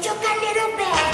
Took a little bit.